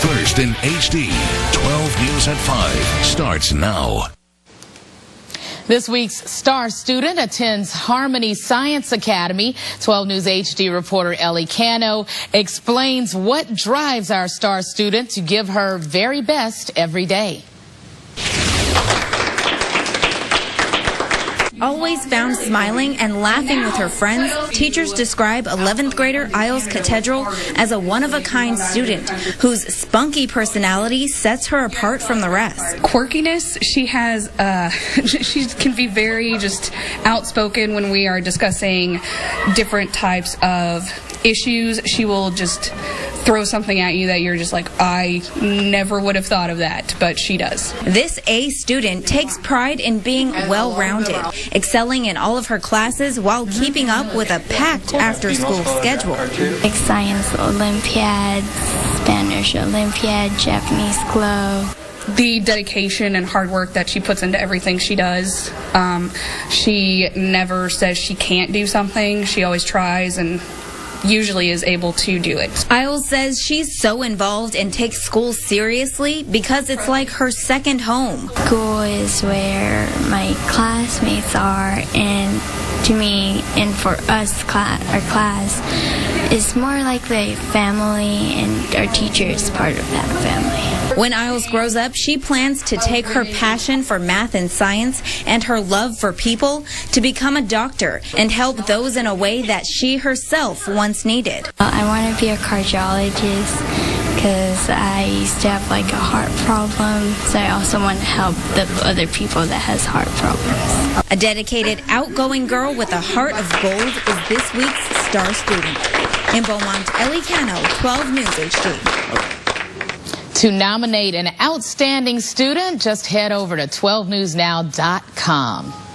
First in HD. 12 News at 5 starts now. This week's star student attends Harmony Science Academy. 12 News HD reporter Ellie Cano explains what drives our star student to give her very best every day. Always found smiling and laughing with her friends, teachers describe 11th grader Ailes Catedral as a one-of-a-kind student whose spunky personality sets her apart from the rest. Quirkiness, she has, uh, she can be very just outspoken when we are discussing different types of issues. She will just throw something at you that you're just like, I never would have thought of that, but she does. This A student takes pride in being well rounded, excelling in all of her classes while keeping up with a packed after school schedule. Like science Olympiad, Spanish Olympiad, Japanese club the dedication and hard work that she puts into everything she does. Um, she never says she can't do something. She always tries and usually is able to do it. Ailes says she's so involved and takes school seriously because it's like her second home. School is where my classmates are, and to me and for us, class, our class, is more like the family, and our teacher is part of that family. When Ailes grows up, she plans to take her passion for math and science and her love for people to become a doctor and help those in a way that she herself once needed. I want to be a cardiologist because I used to have like a heart problem, so I also want to help the other people that has heart problems. A dedicated, outgoing girl with a heart of gold is this week's star student. In Beaumont, Ellie Cano, 12 News HD. To nominate an outstanding student, just head over to 12newsnow.com.